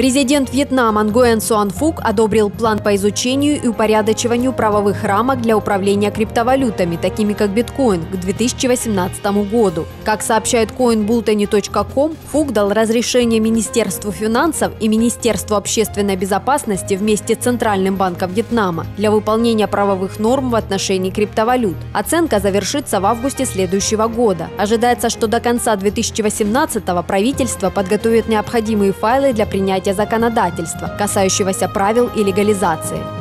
Президент Вьетнама Нгуэн Суан Фук одобрил план по изучению и упорядочиванию правовых рамок для управления криптовалютами, такими как биткоин, к 2018 году. Как сообщает coinbulletin.com, Фук дал разрешение Министерству финансов и Министерству общественной безопасности вместе с Центральным банком Вьетнама для выполнения правовых норм в отношении криптовалют. Оценка завершится в августе следующего года. Ожидается, что до конца 2018 правительство подготовит необходимые файлы для принятия законодательства, касающегося правил и легализации.